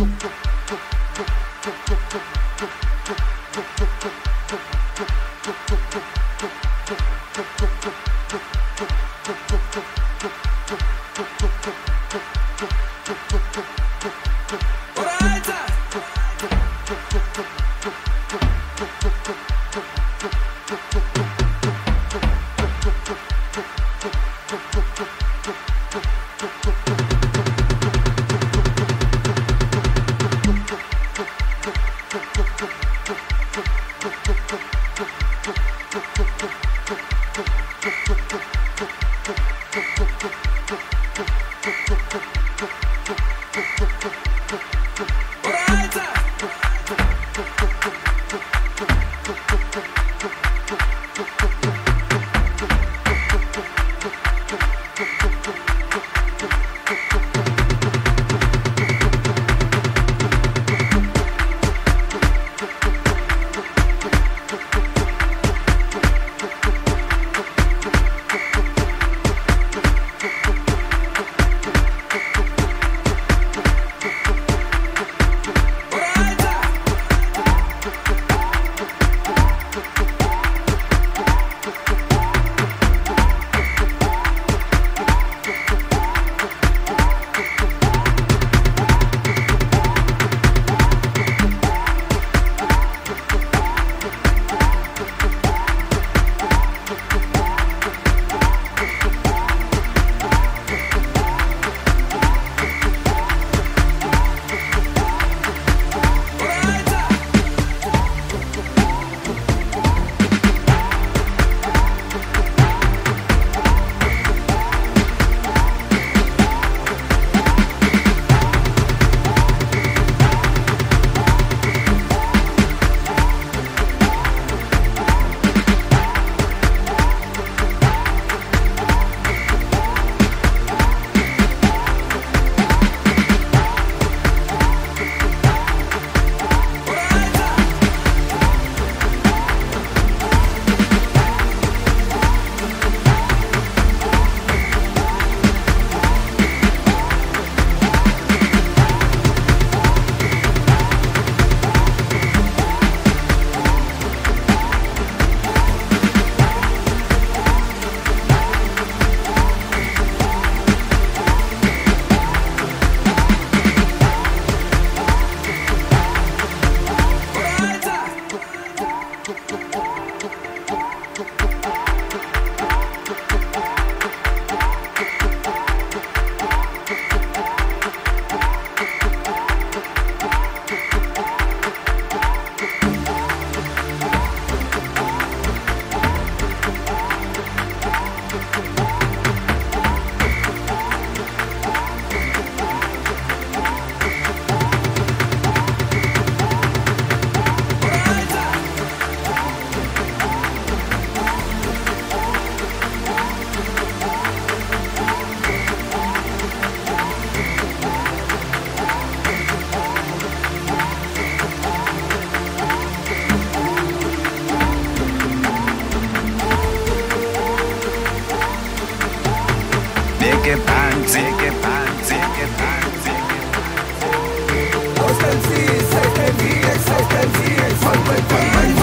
yo, yo. Zicke, Bang, Zicke, Bang, Zicke, Bang, Zicke, Bang. Aus dem See, seit dem Weg, seit dem See, von meinem